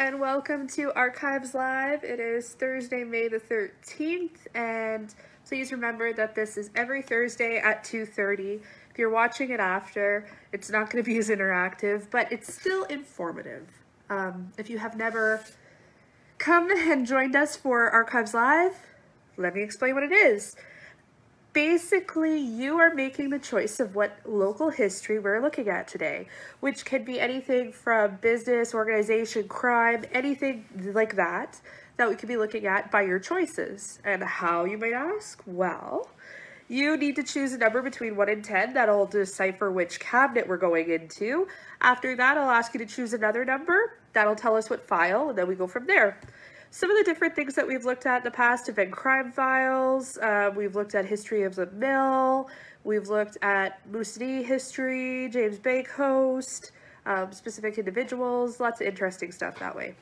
and welcome to Archives Live. It is Thursday, May the 13th, and please remember that this is every Thursday at 2.30. If you're watching it after, it's not going to be as interactive, but it's still informative. Um, if you have never come and joined us for Archives Live, let me explain what it is basically you are making the choice of what local history we're looking at today, which can be anything from business, organization, crime, anything like that, that we could be looking at by your choices. And how, you might ask? Well, you need to choose a number between 1 and 10 that'll decipher which cabinet we're going into. After that, I'll ask you to choose another number. That'll tell us what file, and then we go from there. Some of the different things that we've looked at in the past have been crime files, uh, we've looked at history of the mill, we've looked at Moosonee history, James Bay Coast, um, specific individuals, lots of interesting stuff that way.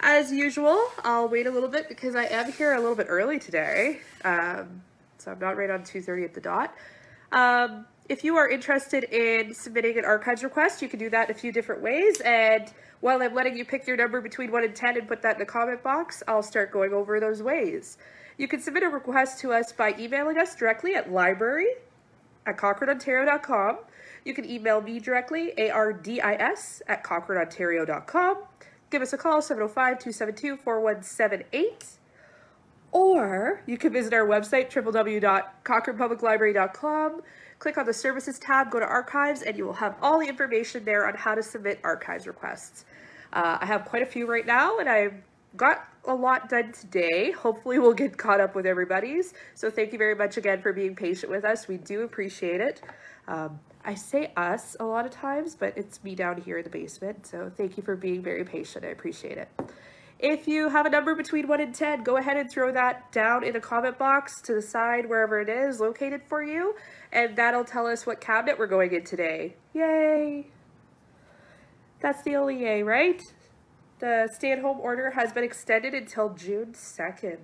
As usual, I'll wait a little bit because I am here a little bit early today, um, so I'm not right on 2.30 at the dot. Um, if you are interested in submitting an archives request, you can do that a few different ways. And while I'm letting you pick your number between 1 and 10 and put that in the comment box, I'll start going over those ways. You can submit a request to us by emailing us directly at library at cochraneontario.com. You can email me directly, A-R-D-I-S, at cochraneontario.com. Give us a call, 705-272-4178. Or you can visit our website, www.cochranepubliclibrary.com Click on the Services tab, go to Archives, and you will have all the information there on how to submit archives requests. Uh, I have quite a few right now, and I've got a lot done today. Hopefully we'll get caught up with everybody's. So thank you very much again for being patient with us. We do appreciate it. Um, I say us a lot of times, but it's me down here in the basement. So thank you for being very patient. I appreciate it. If you have a number between 1 and 10, go ahead and throw that down in the comment box to the side wherever it is located for you, and that'll tell us what cabinet we're going in today. Yay! That's the only yay, right? The stay-at-home order has been extended until June 2nd.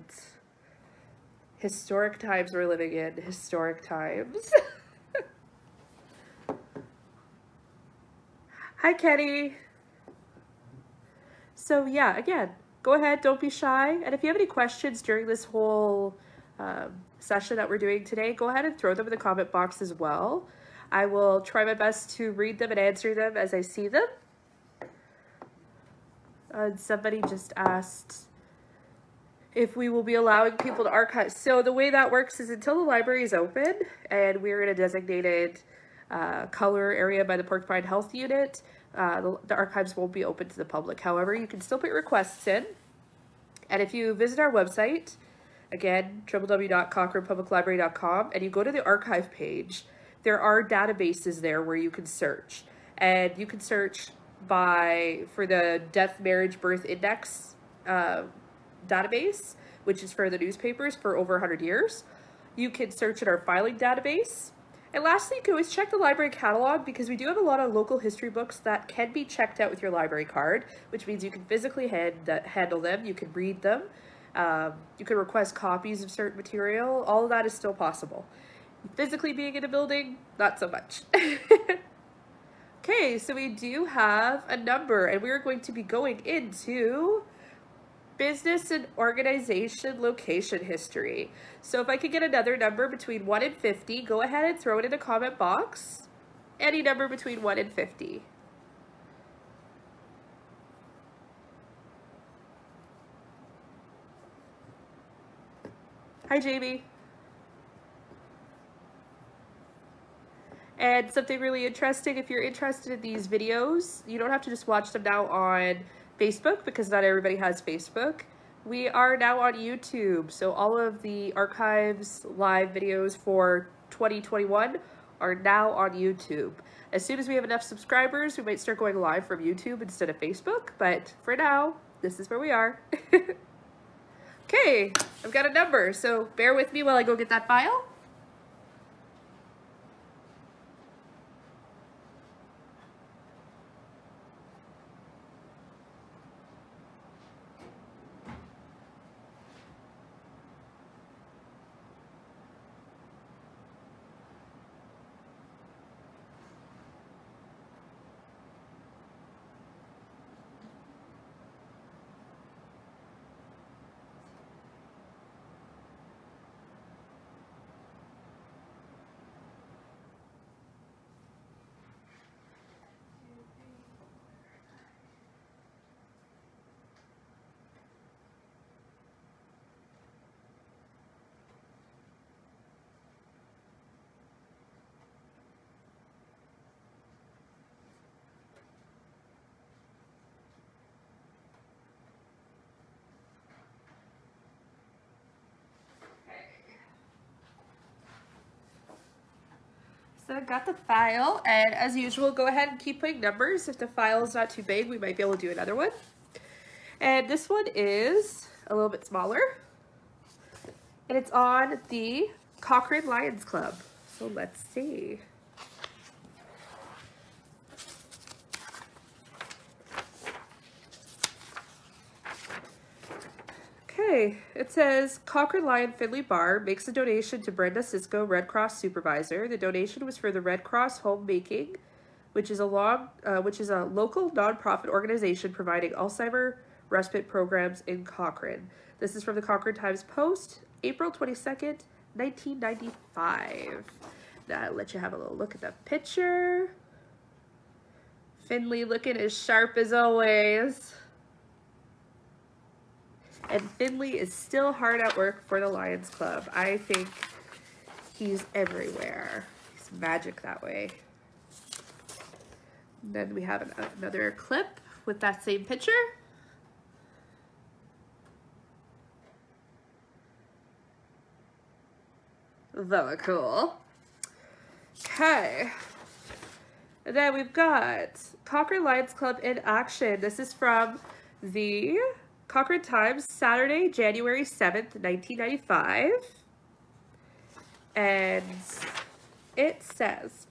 Historic times we're living in. Historic times. Hi, Kenny. So yeah, again, go ahead, don't be shy. And if you have any questions during this whole um, session that we're doing today, go ahead and throw them in the comment box as well. I will try my best to read them and answer them as I see them. Uh, somebody just asked if we will be allowing people to archive. So the way that works is until the library is open and we're in a designated uh, color area by the Porcupine Health Unit, uh, the, the, archives won't be open to the public. However, you can still put requests in. And if you visit our website, again, www.cochranepubliclibrary.com, and you go to the archive page, there are databases there where you can search. And you can search by, for the Death, Marriage, Birth Index uh, database, which is for the newspapers for over 100 years. You can search in our filing database, and lastly, you can always check the library catalog because we do have a lot of local history books that can be checked out with your library card, which means you can physically hand, handle them, you can read them, um, you can request copies of certain material, all of that is still possible. Physically being in a building, not so much. okay, so we do have a number and we're going to be going into business and organization location history. So if I could get another number between 1 and 50, go ahead and throw it in the comment box. Any number between 1 and 50. Hi, Jamie. And something really interesting, if you're interested in these videos, you don't have to just watch them now on Facebook because not everybody has Facebook. We are now on YouTube, so all of the archives live videos for 2021 are now on YouTube. As soon as we have enough subscribers, we might start going live from YouTube instead of Facebook, but for now, this is where we are. okay, I've got a number, so bear with me while I go get that file. So I've got the file, and as usual, go ahead and keep putting numbers. If the file is not too big, we might be able to do another one. And this one is a little bit smaller, and it's on the Cochrane Lions Club. So let's see. Okay, it says Cochrane Lion Finley Barr makes a donation to Brenda Cisco, Red Cross supervisor. The donation was for the Red Cross Homemaking, which is a long, uh, which is a local nonprofit organization providing Alzheimer respite programs in Cochrane. This is from the Cochrane Times Post, April 22nd, 1995. Now I'll let you have a little look at the picture. Finley looking as sharp as always. And Finley is still hard at work for the Lions Club. I think he's everywhere. He's magic that way. And then we have an, another clip with that same picture. Very cool. Okay. And then we've got Cochrane Lions Club in action. This is from the Cochrane Times, Saturday, January 7th, 1995. And it says,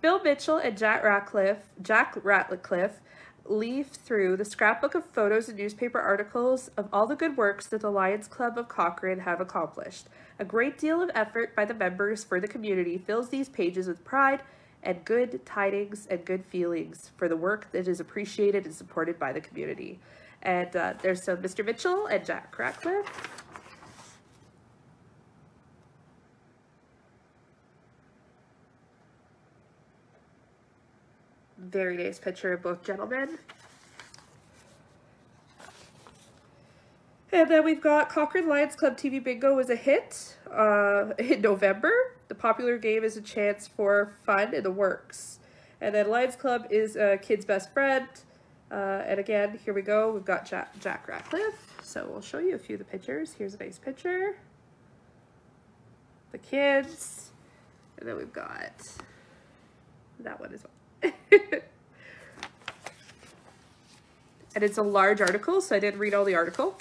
Bill Mitchell and Jack Ratcliffe, Jack Ratcliffe leaf through the scrapbook of photos and newspaper articles of all the good works that the Lions Club of Cochrane have accomplished. A great deal of effort by the members for the community fills these pages with pride and good tidings and good feelings for the work that is appreciated and supported by the community. And uh, there's some Mr. Mitchell and Jack Ratcliffe. Very nice picture of both gentlemen. And then we've got Cochrane Lions Club TV Bingo was a hit uh, in November. The popular game is a chance for fun in the works. And then Lions Club is a kid's best friend. Uh, and again, here we go. We've got Jack, Jack Ratcliffe. So we'll show you a few of the pictures. Here's a nice picture. The kids. And then we've got that one as well. and it's a large article, so I didn't read all the article.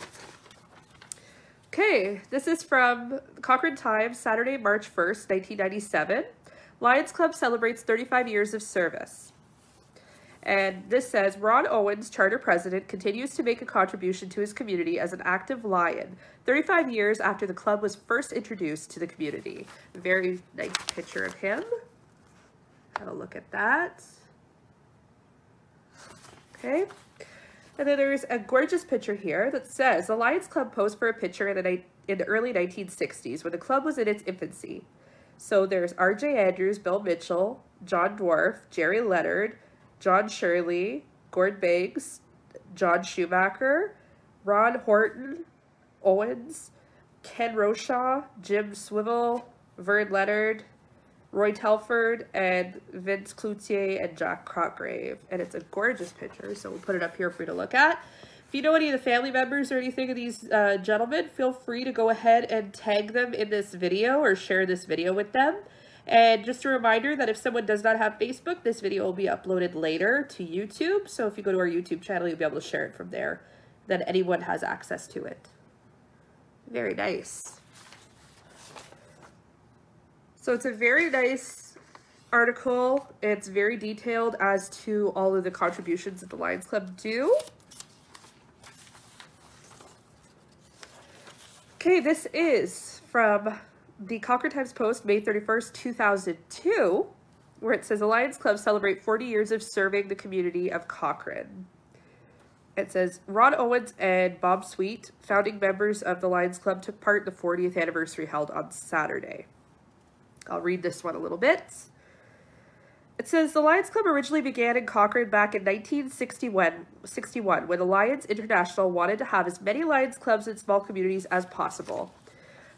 Okay, this is from Cochrane Times, Saturday, March 1st, 1997. Lions Club celebrates 35 years of service. And this says, Ron Owens, charter president, continues to make a contribution to his community as an active lion 35 years after the club was first introduced to the community. Very nice picture of him. Have a look at that. Okay. And then there's a gorgeous picture here that says, the Lions Club posed for a picture in the, in the early 1960s when the club was in its infancy. So there's R.J. Andrews, Bill Mitchell, John Dwarf, Jerry Leonard, John Shirley, Gord Beggs, John Schumacher, Ron Horton, Owens, Ken Roshaw, Jim Swivel, Vern Leonard, Roy Telford, and Vince Cloutier and Jack Crocgrave. And it's a gorgeous picture, so we'll put it up here for you to look at. If you know any of the family members or anything of these uh, gentlemen, feel free to go ahead and tag them in this video or share this video with them. And just a reminder that if someone does not have Facebook, this video will be uploaded later to YouTube. So if you go to our YouTube channel, you'll be able to share it from there. Then anyone has access to it. Very nice. So it's a very nice article. It's very detailed as to all of the contributions that the Lions Club do. Okay, this is from the Cochrane Times Post, May 31st, 2002, where it says Alliance Club celebrate 40 years of serving the community of Cochrane. It says Ron Owens and Bob Sweet, founding members of the Lions Club, took part in the 40th anniversary held on Saturday. I'll read this one a little bit. It says the Lions Club originally began in Cochrane back in 1961 61, when the Lions International wanted to have as many Lions clubs in small communities as possible.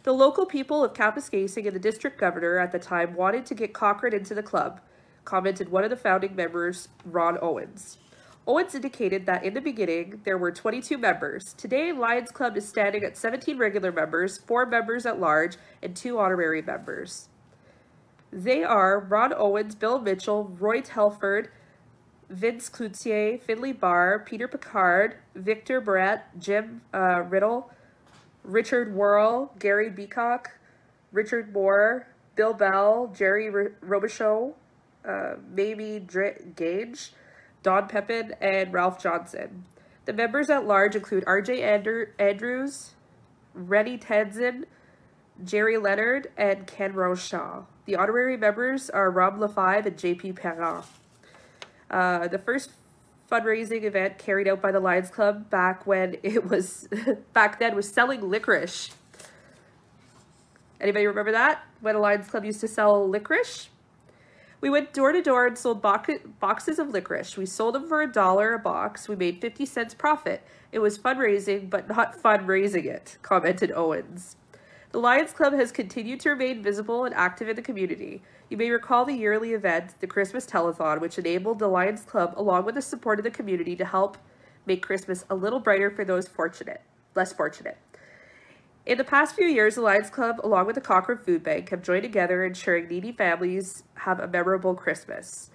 The local people of Kapuskasing and the district governor at the time wanted to get Cochrane into the club, commented one of the founding members, Ron Owens. Owens indicated that in the beginning, there were 22 members. Today, Lions Club is standing at 17 regular members, 4 members at large, and 2 honorary members. They are Ron Owens, Bill Mitchell, Roy Telford, Vince Cloutier, Finley Barr, Peter Picard, Victor Brett, Jim uh, Riddle, Richard Worrell, Gary Beacock, Richard Moore, Bill Bell, Jerry R Robichaux, uh, Mamie Dr Gage, Don Pepin, and Ralph Johnson. The members at large include R.J. Andrew Andrews, Rennie Tenzin, Jerry Leonard, and Ken Rose Shaw. The honorary members are Rob LaFive and J.P. Perrin. Uh, the first fundraising event carried out by the Lions Club back when it was, back then, was selling licorice. Anybody remember that? When the Lions Club used to sell licorice? We went door to door and sold bo boxes of licorice. We sold them for a dollar a box. We made 50 cents profit. It was fundraising, but not fun raising it, commented Owens. The Lions Club has continued to remain visible and active in the community. You may recall the yearly event, the Christmas Telethon, which enabled the Lions Club, along with the support of the community, to help make Christmas a little brighter for those fortunate, less fortunate. In the past few years, the Lions Club, along with the Cochrane Food Bank, have joined together ensuring needy families have a memorable Christmas.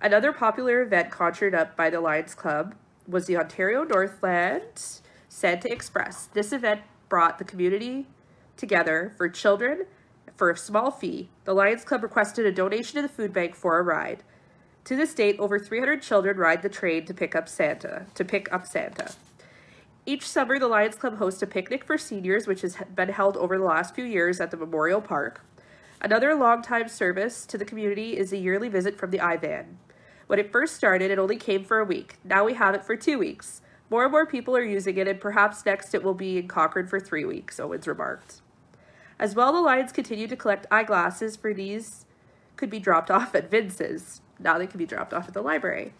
Another popular event conjured up by the Lions Club was the Ontario Northland Santa Express. This event brought the community together for children for a small fee. The Lions Club requested a donation to the food bank for a ride. To this date, over 300 children ride the train to pick up Santa, to pick up Santa. Each summer, the Lions Club hosts a picnic for seniors, which has been held over the last few years at the Memorial Park. Another long-time service to the community is a yearly visit from the I-Van. When it first started, it only came for a week. Now we have it for two weeks. More and more people are using it, and perhaps next it will be in Cochrane for three weeks, Owens remarked. As well, the Lions continue to collect eyeglasses for these could be dropped off at Vince's. Now they can be dropped off at the library.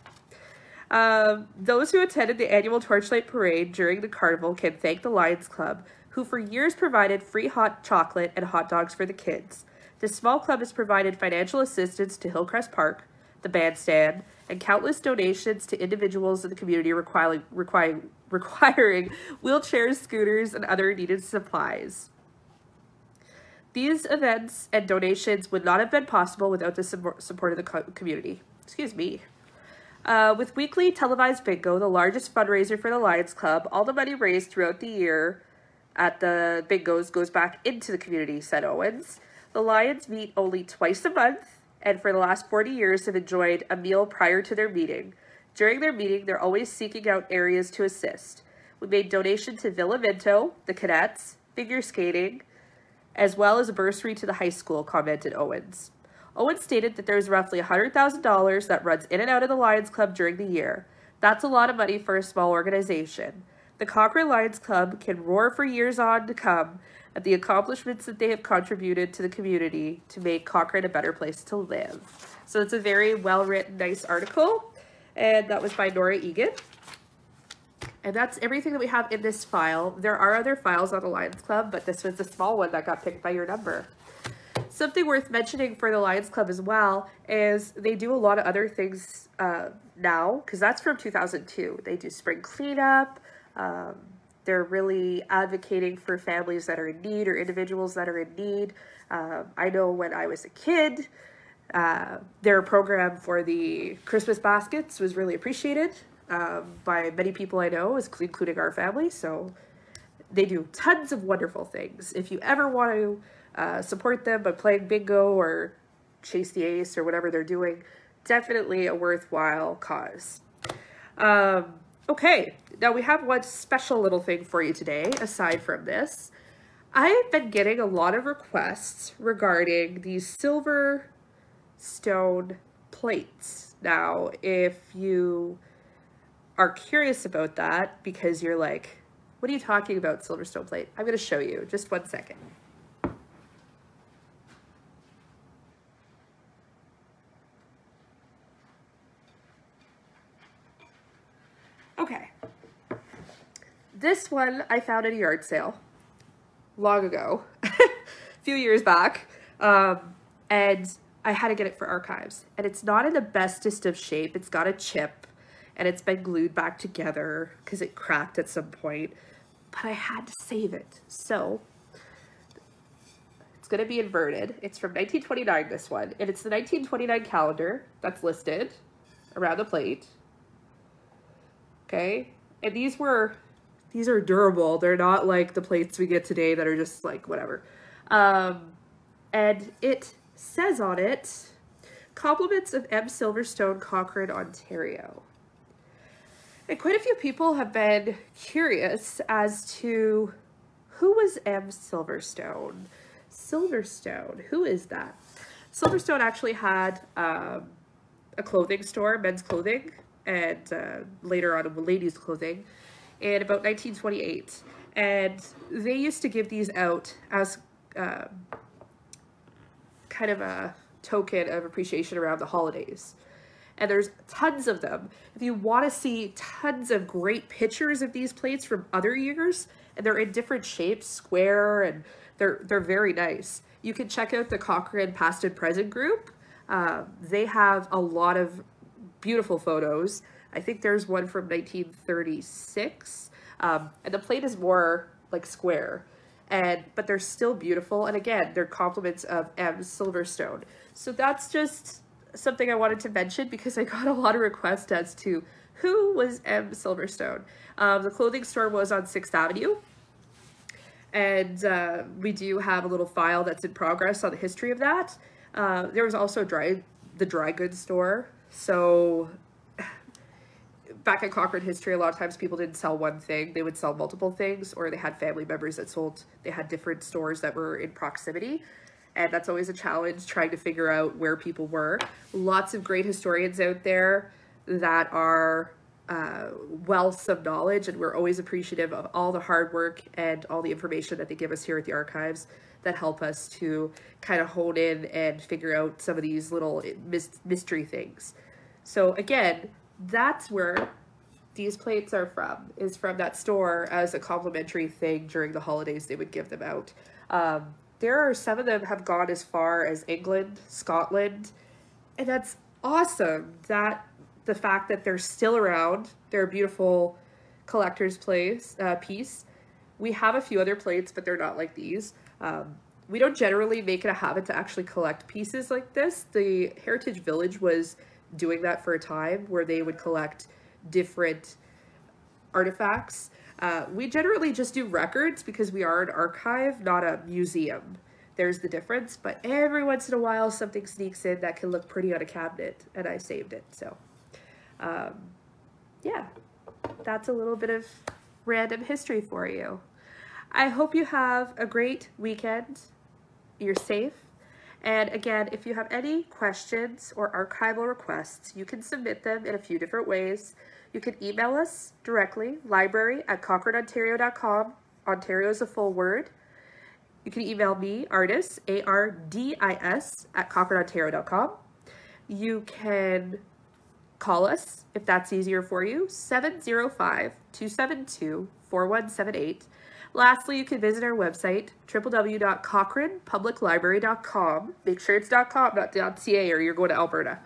Um, those who attended the annual Torchlight Parade during the carnival can thank the Lions Club, who for years provided free hot chocolate and hot dogs for the kids. This small club has provided financial assistance to Hillcrest Park, the bandstand, and countless donations to individuals in the community requiring, requiring, requiring wheelchairs, scooters, and other needed supplies. These events and donations would not have been possible without the support of the community. Excuse me. Uh, with weekly televised bingo, the largest fundraiser for the Lions Club, all the money raised throughout the year at the bingos goes back into the community, said Owens. The Lions meet only twice a month, and for the last 40 years have enjoyed a meal prior to their meeting. During their meeting, they're always seeking out areas to assist. We made donation to Villa Minto, the cadets, figure skating, as well as a bursary to the high school, commented Owens. Owens stated that there's roughly $100,000 that runs in and out of the Lions Club during the year. That's a lot of money for a small organization. The Cochrane Lions Club can roar for years on to come at the accomplishments that they have contributed to the community to make Cochrane a better place to live. So it's a very well-written, nice article, and that was by Nora Egan. And that's everything that we have in this file. There are other files on the Lions Club, but this was the small one that got picked by your number. Something worth mentioning for the Lions Club as well is they do a lot of other things uh, now, because that's from 2002. They do spring cleanup. Um, they're really advocating for families that are in need or individuals that are in need. Um, I know when I was a kid, uh, their program for the Christmas baskets was really appreciated um, by many people I know, including our family. So they do tons of wonderful things. If you ever want to uh, support them by playing bingo or chase the ace or whatever they're doing. Definitely a worthwhile cause. Um, okay, now we have one special little thing for you today, aside from this. I've been getting a lot of requests regarding these silver stone plates. Now, if you are curious about that because you're like, what are you talking about, Silverstone plate? I'm going to show you. Just one second. Okay. This one I found at a yard sale long ago, a few years back. Um, and I had to get it for archives. And it's not in the bestest of shape. It's got a chip and it's been glued back together because it cracked at some point. But I had to save it. So It's going to be inverted. It's from 1929, this one. And it's the 1929 calendar that's listed around the plate. Okay. And these were, these are durable. They're not like the plates we get today that are just like whatever. Um, and it says on it, compliments of M. Silverstone, Cochrane, Ontario. And quite a few people have been curious as to who was M. Silverstone? Silverstone, who is that? Silverstone actually had um, a clothing store, men's clothing, and uh, later on ladies' clothing in about 1928. And they used to give these out as uh, kind of a token of appreciation around the holidays. And there's tons of them. If you want to see tons of great pictures of these plates from other years, and they're in different shapes, square, and they're they're very nice. You can check out the Cochrane Past and Present group. Uh, they have a lot of beautiful photos. I think there's one from 1936, um, and the plate is more like square, and but they're still beautiful. And again, they're compliments of M Silverstone. So that's just something I wanted to mention because I got a lot of requests as to who was M Silverstone. Um, the clothing store was on 6th Avenue. And uh, we do have a little file that's in progress on the history of that. Uh, there was also dry, the dry goods store. So back in Cochrane history, a lot of times people didn't sell one thing. They would sell multiple things or they had family members that sold, they had different stores that were in proximity. And that's always a challenge trying to figure out where people were. Lots of great historians out there that are uh, wealth of knowledge and we're always appreciative of all the hard work and all the information that they give us here at the archives that help us to kind of hone in and figure out some of these little mystery things. So again, that's where these plates are from, is from that store as a complimentary thing during the holidays they would give them out. Um, there are some of them have gone as far as England, Scotland, and that's awesome that the fact that they're still around. They're a beautiful collector's place, uh, piece. We have a few other plates, but they're not like these. Um, we don't generally make it a habit to actually collect pieces like this. The Heritage Village was doing that for a time where they would collect different artifacts. Uh, we generally just do records because we are an archive, not a museum. There's the difference, but every once in a while something sneaks in that can look pretty on a cabinet, and I saved it, so um, yeah, that's a little bit of random history for you. I hope you have a great weekend. You're safe. And again, if you have any questions or archival requests, you can submit them in a few different ways. You can email us directly, library at cochraneontario.com. Ontario is a full word. You can email me, Ardis, A-R-D-I-S, at cochraneontario.com. You can Call us if that's easier for you, 705-272-4178. Lastly, you can visit our website, www.cochranepubliclibrary.com. Make sure it's .com, not .ca, or you're going to Alberta.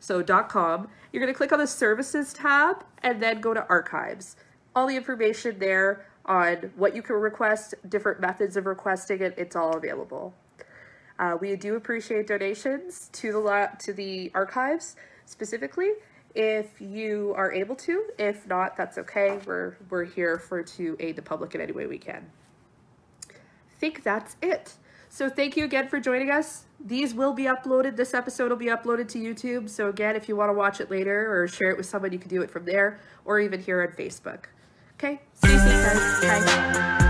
So .com. You're going to click on the Services tab and then go to Archives. All the information there on what you can request, different methods of requesting it, it's all available. Uh, we do appreciate donations to the to the archives specifically, if you are able to. If not, that's okay. We're, we're here for to aid the public in any way we can. I think that's it. So thank you again for joining us. These will be uploaded. This episode will be uploaded to YouTube. So again, if you want to watch it later or share it with someone, you can do it from there or even here on Facebook. Okay, see you soon guys. Bye.